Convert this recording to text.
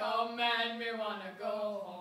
Come and me wanna go home.